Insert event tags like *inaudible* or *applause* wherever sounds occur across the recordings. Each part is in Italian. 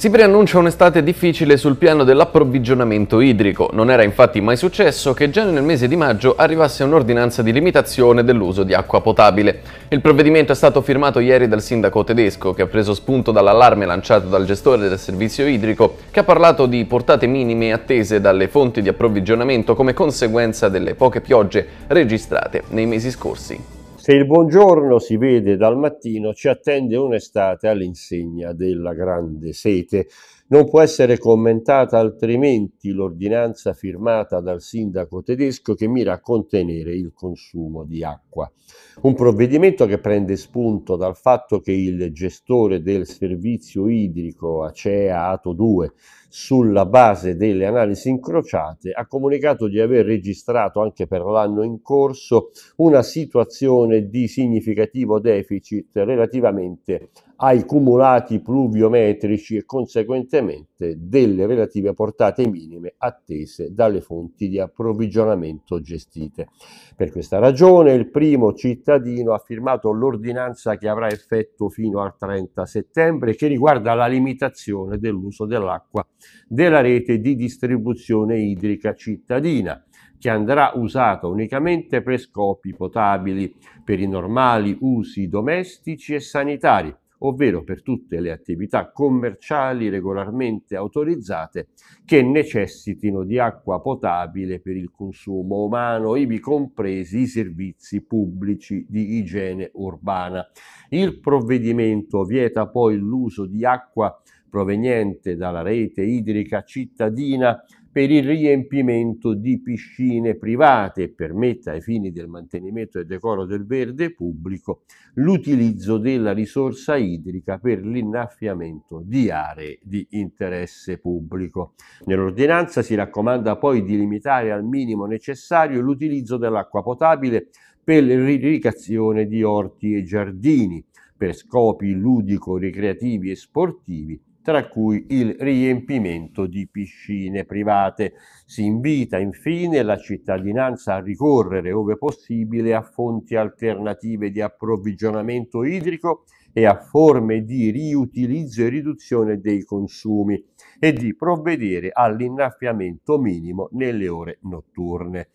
Si preannuncia un'estate difficile sul piano dell'approvvigionamento idrico. Non era infatti mai successo che già nel mese di maggio arrivasse un'ordinanza di limitazione dell'uso di acqua potabile. Il provvedimento è stato firmato ieri dal sindaco tedesco che ha preso spunto dall'allarme lanciato dal gestore del servizio idrico che ha parlato di portate minime attese dalle fonti di approvvigionamento come conseguenza delle poche piogge registrate nei mesi scorsi. Se il buongiorno si vede dal mattino, ci attende un'estate all'insegna della grande sete. Non può essere commentata altrimenti l'ordinanza firmata dal sindaco tedesco che mira a contenere il consumo di acqua. Un provvedimento che prende spunto dal fatto che il gestore del servizio idrico Acea Ato 2 sulla base delle analisi incrociate, ha comunicato di aver registrato anche per l'anno in corso una situazione di significativo deficit relativamente ai cumulati pluviometrici e conseguentemente delle relative portate minime attese dalle fonti di approvvigionamento gestite. Per questa ragione il primo cittadino ha firmato l'ordinanza che avrà effetto fino al 30 settembre che riguarda la limitazione dell'uso dell'acqua della rete di distribuzione idrica cittadina che andrà usata unicamente per scopi potabili, per i normali usi domestici e sanitari ovvero per tutte le attività commerciali regolarmente autorizzate che necessitino di acqua potabile per il consumo umano, ivi compresi i servizi pubblici di igiene urbana. Il provvedimento vieta poi l'uso di acqua proveniente dalla rete idrica cittadina per il riempimento di piscine private e permetta ai fini del mantenimento e decoro del verde pubblico l'utilizzo della risorsa idrica per l'innaffiamento di aree di interesse pubblico. Nell'ordinanza si raccomanda poi di limitare al minimo necessario l'utilizzo dell'acqua potabile per l'irrigazione di orti e giardini per scopi ludico-ricreativi e sportivi tra cui il riempimento di piscine private. Si invita infine la cittadinanza a ricorrere, ove possibile, a fonti alternative di approvvigionamento idrico e a forme di riutilizzo e riduzione dei consumi e di provvedere all'innaffiamento minimo nelle ore notturne.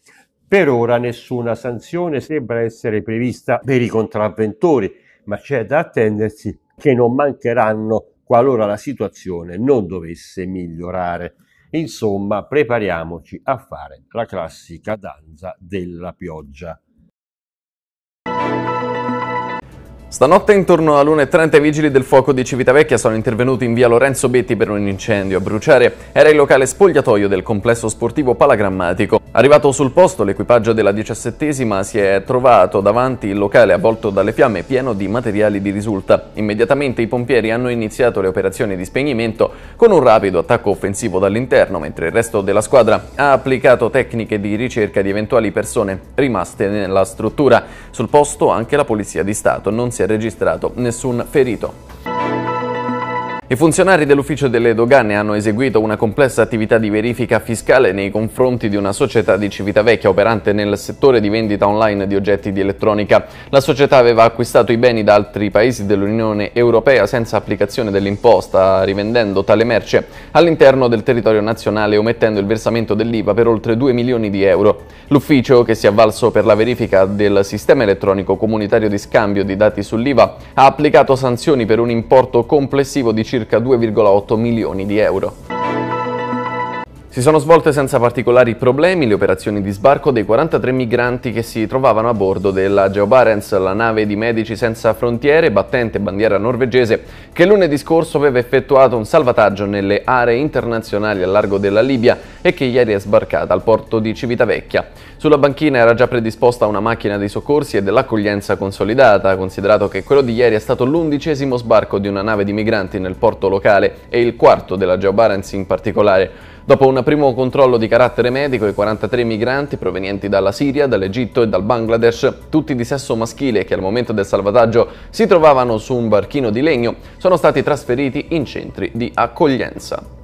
Per ora nessuna sanzione sembra essere prevista per i contravventori, ma c'è da attendersi che non mancheranno qualora la situazione non dovesse migliorare. Insomma, prepariamoci a fare la classica danza della pioggia. Stanotte intorno all'1.30 i vigili del fuoco di Civitavecchia sono intervenuti in via Lorenzo Betti per un incendio. A bruciare era il locale spogliatoio del complesso sportivo Palagrammatico. Arrivato sul posto, l'equipaggio della diciassettesima si è trovato davanti il locale avvolto dalle fiamme pieno di materiali di risulta. Immediatamente i pompieri hanno iniziato le operazioni di spegnimento con un rapido attacco offensivo dall'interno, mentre il resto della squadra ha applicato tecniche di ricerca di eventuali persone rimaste nella struttura. Sul posto anche la Polizia di Stato non si è registrato nessun ferito. I funzionari dell'ufficio delle dogane hanno eseguito una complessa attività di verifica fiscale nei confronti di una società di Civitavecchia operante nel settore di vendita online di oggetti di elettronica. La società aveva acquistato i beni da altri paesi dell'Unione Europea senza applicazione dell'imposta, rivendendo tale merce all'interno del territorio nazionale omettendo il versamento dell'IVA per oltre 2 milioni di euro. L'ufficio, che si è avvalso per la verifica del sistema elettronico comunitario di scambio di dati sull'IVA, ha applicato sanzioni per un importo complessivo di circa circa 2,8 milioni di euro. Si sono svolte senza particolari problemi le operazioni di sbarco dei 43 migranti che si trovavano a bordo della Geobarents, la nave di Medici Senza Frontiere, battente bandiera norvegese, che lunedì scorso aveva effettuato un salvataggio nelle aree internazionali a largo della Libia e che ieri è sbarcata al porto di Civitavecchia. Sulla banchina era già predisposta una macchina dei soccorsi e dell'accoglienza consolidata, considerato che quello di ieri è stato l'undicesimo sbarco di una nave di migranti nel porto locale e il quarto della Geobarents in particolare. Dopo un primo controllo di carattere medico, i 43 migranti provenienti dalla Siria, dall'Egitto e dal Bangladesh, tutti di sesso maschile che al momento del salvataggio si trovavano su un barchino di legno, sono stati trasferiti in centri di accoglienza.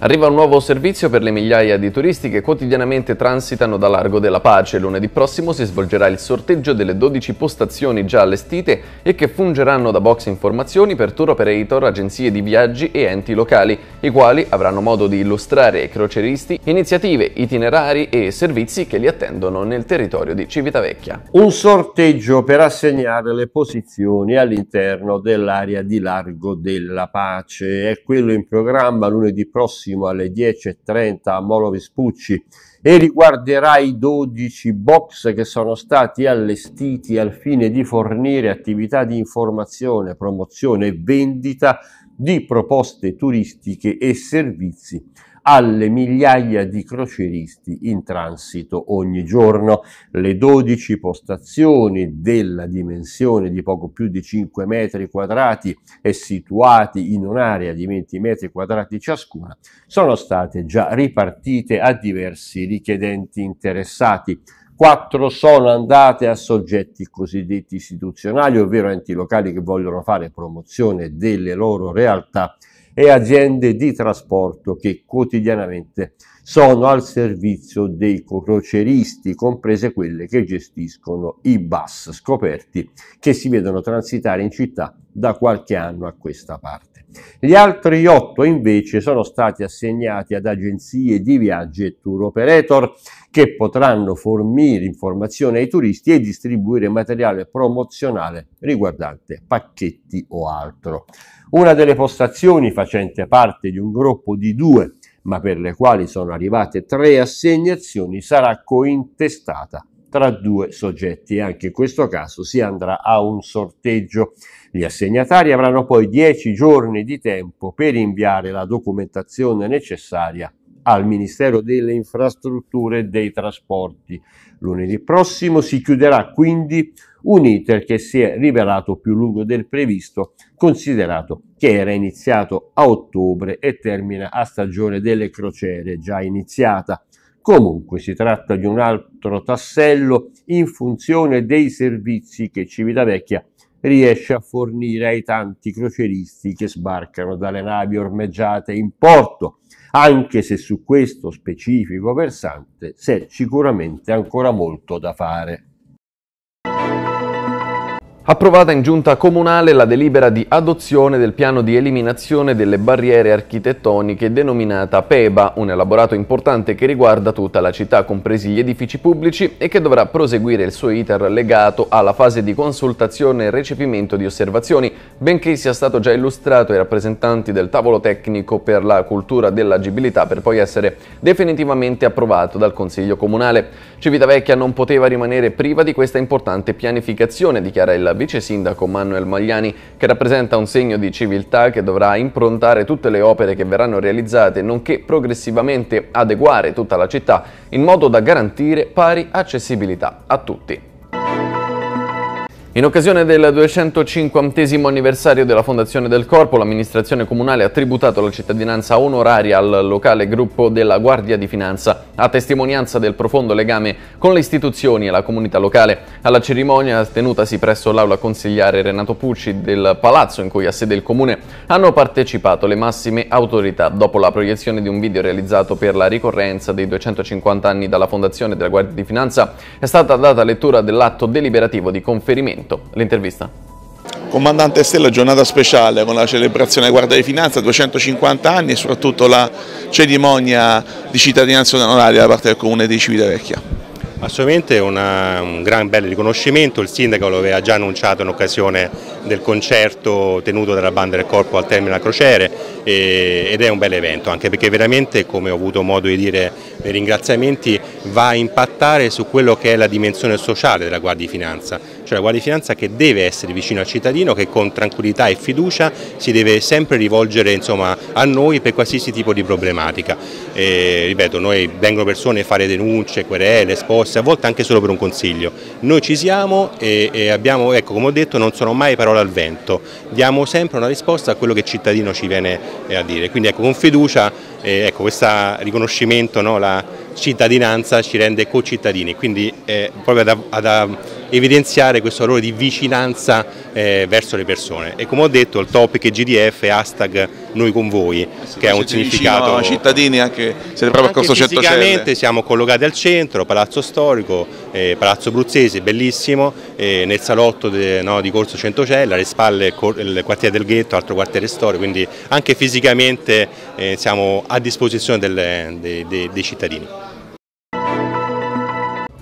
Arriva un nuovo servizio per le migliaia di turisti che quotidianamente transitano da Largo della Pace. Lunedì prossimo si svolgerà il sorteggio delle 12 postazioni già allestite e che fungeranno da box informazioni per tour operator, agenzie di viaggi e enti locali, i quali avranno modo di illustrare ai croceristi iniziative, itinerari e servizi che li attendono nel territorio di Civitavecchia. Un sorteggio per assegnare le posizioni all'interno dell'area di Largo della Pace è quello in programma lunedì prossimo prossimo alle 10.30 a Molo Vespucci e riguarderà i 12 box che sono stati allestiti al fine di fornire attività di informazione, promozione e vendita di proposte turistiche e servizi alle migliaia di croceristi in transito ogni giorno. Le 12 postazioni della dimensione di poco più di 5 metri quadrati e situati in un'area di 20 metri quadrati ciascuna sono state già ripartite a diversi richiedenti interessati. Quattro sono andate a soggetti cosiddetti istituzionali, ovvero enti locali che vogliono fare promozione delle loro realtà e aziende di trasporto che quotidianamente sono al servizio dei croceristi, comprese quelle che gestiscono i bus scoperti che si vedono transitare in città da qualche anno a questa parte. Gli altri otto invece sono stati assegnati ad agenzie di viaggi e tour operator che potranno fornire informazioni ai turisti e distribuire materiale promozionale riguardante pacchetti o altro. Una delle postazioni facente parte di un gruppo di due, ma per le quali sono arrivate tre assegnazioni, sarà cointestata tra due soggetti anche in questo caso si andrà a un sorteggio. Gli assegnatari avranno poi dieci giorni di tempo per inviare la documentazione necessaria al Ministero delle Infrastrutture e dei Trasporti. Lunedì prossimo si chiuderà quindi un iter che si è rivelato più lungo del previsto, considerato che era iniziato a ottobre e termina a stagione delle crociere già iniziata. Comunque si tratta di un altro tassello in funzione dei servizi che Civitavecchia riesce a fornire ai tanti croceristi che sbarcano dalle navi ormeggiate in porto, anche se su questo specifico versante c'è sicuramente ancora molto da fare. Approvata in giunta comunale la delibera di adozione del piano di eliminazione delle barriere architettoniche denominata PEBA, un elaborato importante che riguarda tutta la città, compresi gli edifici pubblici, e che dovrà proseguire il suo iter legato alla fase di consultazione e recepimento di osservazioni, benché sia stato già illustrato ai rappresentanti del tavolo tecnico per la cultura dell'agibilità per poi essere definitivamente approvato dal Consiglio Comunale. Civitavecchia non poteva rimanere priva di questa importante pianificazione, dichiara il vice sindaco Manuel Magliani, che rappresenta un segno di civiltà che dovrà improntare tutte le opere che verranno realizzate, nonché progressivamente adeguare tutta la città in modo da garantire pari accessibilità a tutti. In occasione del 250 anniversario della fondazione del Corpo, l'amministrazione comunale ha tributato la cittadinanza onoraria al locale gruppo della Guardia di Finanza, a testimonianza del profondo legame con le istituzioni e la comunità locale. Alla cerimonia tenutasi presso l'aula consigliare Renato Pucci del palazzo in cui ha sede il comune hanno partecipato le massime autorità. Dopo la proiezione di un video realizzato per la ricorrenza dei 250 anni dalla fondazione della Guardia di Finanza è stata data lettura dell'atto deliberativo di conferimento L'intervista. Comandante Stella, giornata speciale con la celebrazione della Guardia di Finanza, 250 anni e soprattutto la cerimonia di cittadinanza onoraria da parte del Comune di Civitavecchia. Assolutamente una, un gran bel riconoscimento, il sindaco lo aveva già annunciato in occasione del concerto tenuto dalla banda del corpo al termine della crociere e, ed è un bel evento anche perché veramente come ho avuto modo di dire nei ringraziamenti va a impattare su quello che è la dimensione sociale della Guardia di Finanza, cioè la Guardia di Finanza che deve essere vicino al cittadino che con tranquillità e fiducia si deve sempre rivolgere insomma, a noi per qualsiasi tipo di problematica. E, ripeto, noi vengono persone a fare denunce, querele, esposte, a volte anche solo per un consiglio. Noi ci siamo e, e abbiamo, ecco, come ho detto, non sono mai parole al vento, diamo sempre una risposta a quello che il cittadino ci viene a dire. Quindi ecco, con fiducia eh, ecco, questo riconoscimento, no, la cittadinanza ci rende concittadini, quindi eh, proprio ad, ad evidenziare questo valore di vicinanza eh, verso le persone. E come ho detto il topic GDF è hashtag noi con voi che ha un significato cittadini anche siete proprio a Corso Centocelle siamo collocati al centro Palazzo Storico eh, Palazzo Bruzzese bellissimo eh, nel salotto de, no, di Corso Centocelle alle spalle il quartiere del Ghetto altro quartiere storico quindi anche fisicamente eh, siamo a disposizione del, dei, dei, dei cittadini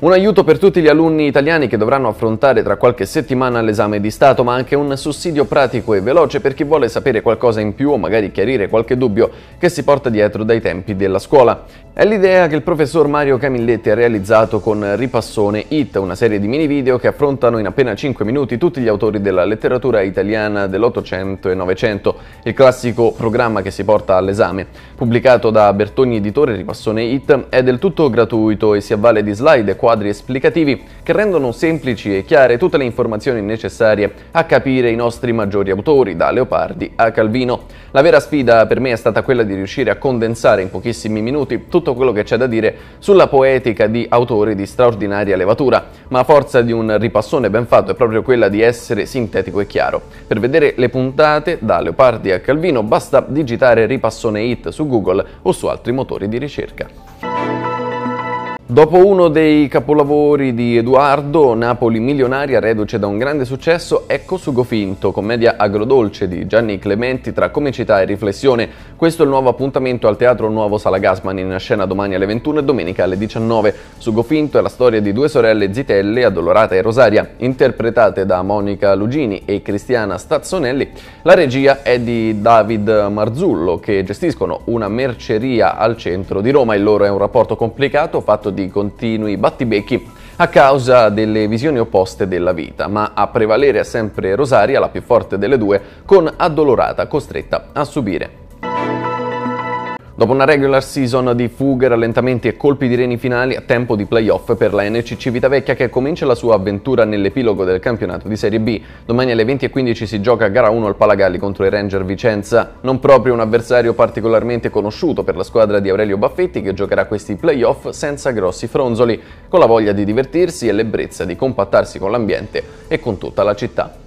un aiuto per tutti gli alunni italiani che dovranno affrontare tra qualche settimana l'esame di Stato, ma anche un sussidio pratico e veloce per chi vuole sapere qualcosa in più o magari chiarire qualche dubbio che si porta dietro dai tempi della scuola. È l'idea che il professor Mario Camilletti ha realizzato con Ripassone It, una serie di mini video che affrontano in appena 5 minuti tutti gli autori della letteratura italiana dell'Ottocento e Novecento, il classico programma che si porta all'esame. Pubblicato da Bertoni Editore, Ripassone It è del tutto gratuito e si avvale di slide e quadri esplicativi che rendono semplici e chiare tutte le informazioni necessarie a capire i nostri maggiori autori, da Leopardi a Calvino. La vera sfida per me è stata quella di riuscire a condensare in pochissimi minuti tutto quello che c'è da dire sulla poetica di autori di straordinaria levatura, ma a forza di un ripassone ben fatto è proprio quella di essere sintetico e chiaro. Per vedere le puntate, da Leopardi a Calvino, basta digitare ripassone hit su Google o su altri motori di ricerca. Dopo uno dei capolavori di Edoardo, Napoli milionaria, reduce da un grande successo, ecco Sugo Finto, commedia agrodolce di Gianni Clementi tra comicità e riflessione. Questo è il nuovo appuntamento al Teatro Nuovo Sala Gasman in scena domani alle 21 e domenica alle 19. Sugo Finto è la storia di due sorelle zitelle, Addolorata e Rosaria, interpretate da Monica Lugini e Cristiana Stazzonelli. La regia è di David Marzullo, che gestiscono una merceria al centro di Roma. Il loro è un rapporto complicato fatto di continui battibecchi a causa delle visioni opposte della vita, ma a prevalere è sempre Rosaria, la più forte delle due, con addolorata costretta a subire. Dopo una regular season di fughe, rallentamenti e colpi di reni finali, a tempo di playoff per la NC Civitavecchia che comincia la sua avventura nell'epilogo del campionato di Serie B. Domani alle 20.15 si gioca a gara 1 al Palagalli contro i Ranger Vicenza, non proprio un avversario particolarmente conosciuto per la squadra di Aurelio Baffetti che giocherà questi playoff senza grossi fronzoli, con la voglia di divertirsi e l'ebbrezza di compattarsi con l'ambiente e con tutta la città.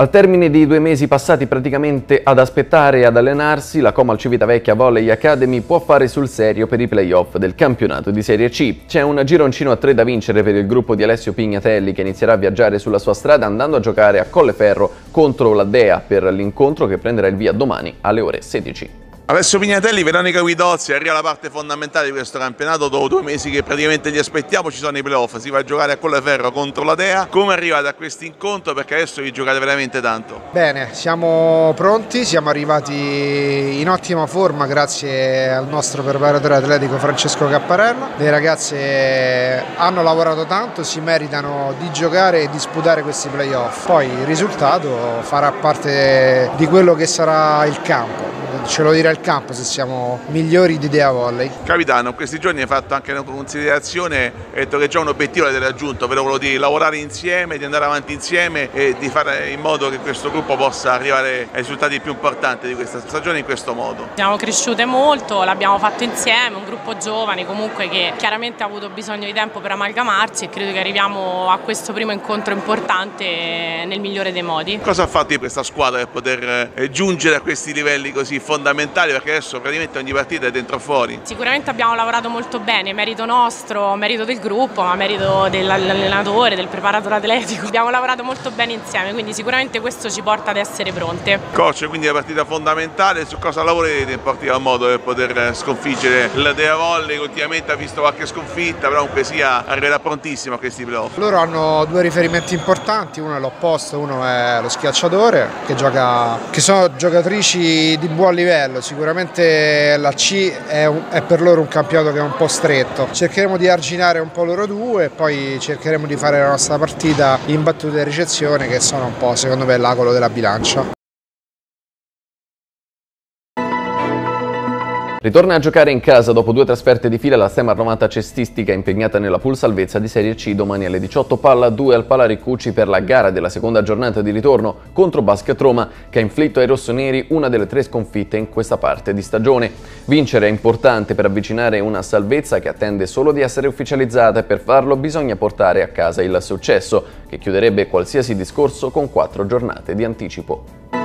Al termine di due mesi passati praticamente ad aspettare e ad allenarsi, la Comal Civitavecchia Volley Academy può fare sul serio per i playoff del campionato di Serie C. C'è un gironcino a tre da vincere per il gruppo di Alessio Pignatelli che inizierà a viaggiare sulla sua strada andando a giocare a Colleferro contro la Dea per l'incontro che prenderà il via domani alle ore 16. Alessio Pignatelli, Veronica Guidozzi, arriva la parte fondamentale di questo campionato, dopo due mesi che praticamente gli aspettiamo, ci sono i playoff, si va a giocare a Colleferro contro la Dea. Come arrivate a questo incontro? Perché adesso vi giocate veramente tanto. Bene, siamo pronti, siamo arrivati in ottima forma grazie al nostro preparatore atletico Francesco Capparello. Le ragazze hanno lavorato tanto, si meritano di giocare e disputare questi playoff. Poi il risultato farà parte di quello che sarà il campo ce lo dirà il campo se siamo migliori di Dea Volley. Capitano, questi giorni hai fatto anche una considerazione, hai detto che già un obiettivo l'avete raggiunto, ovvero quello di lavorare insieme, di andare avanti insieme e di fare in modo che questo gruppo possa arrivare ai risultati più importanti di questa stagione in questo modo. Siamo cresciute molto, l'abbiamo fatto insieme, un gruppo giovane comunque che chiaramente ha avuto bisogno di tempo per amalgamarsi e credo che arriviamo a questo primo incontro importante nel migliore dei modi. Cosa ha fatto di questa squadra per poter eh, giungere a questi livelli così fondamentali perché adesso praticamente ogni partita è dentro o fuori. Sicuramente abbiamo lavorato molto bene, merito nostro, merito del gruppo, ma merito dell'allenatore, del preparatore atletico. *laughs* Abbiamo lavorato molto bene insieme, quindi sicuramente questo ci porta ad essere pronte. Coach, quindi la partita fondamentale, su cosa lavorerete in particolar modo per poter sconfiggere la Dea Volley che ultimamente ha visto qualche sconfitta, però comunque sia arriverà prontissimo a questi playoff. Loro hanno due riferimenti importanti, uno è l'opposto, uno è lo schiacciatore che, gioca, che sono giocatrici di buon livello, sicuramente la C è, è, per loro un campionato che è un po' stretto. Cercheremo di arginare un po' loro due e poi cercheremo di fare la nostra partita in battute e ricezione che sono un po' secondo me l'angolo della bilancia. Ritorna a giocare in casa dopo due trasferte di fila la Stema Arnovata cestistica impegnata nella pool salvezza di Serie C domani alle 18 palla 2 al Pala Riccucci per la gara della seconda giornata di ritorno contro Basket Roma che ha inflitto ai rossoneri una delle tre sconfitte in questa parte di stagione. Vincere è importante per avvicinare una salvezza che attende solo di essere ufficializzata e per farlo bisogna portare a casa il successo che chiuderebbe qualsiasi discorso con quattro giornate di anticipo.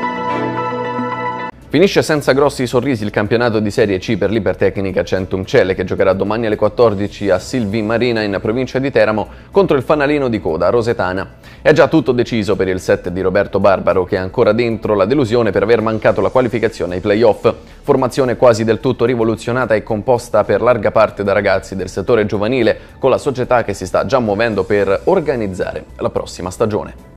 Finisce senza grossi sorrisi il campionato di Serie C per l'Ipertecnica Centumcelle che giocherà domani alle 14 a Silvi Marina in provincia di Teramo contro il fanalino di coda Rosetana. È già tutto deciso per il set di Roberto Barbaro che è ancora dentro la delusione per aver mancato la qualificazione ai playoff. Formazione quasi del tutto rivoluzionata e composta per larga parte da ragazzi del settore giovanile con la società che si sta già muovendo per organizzare la prossima stagione.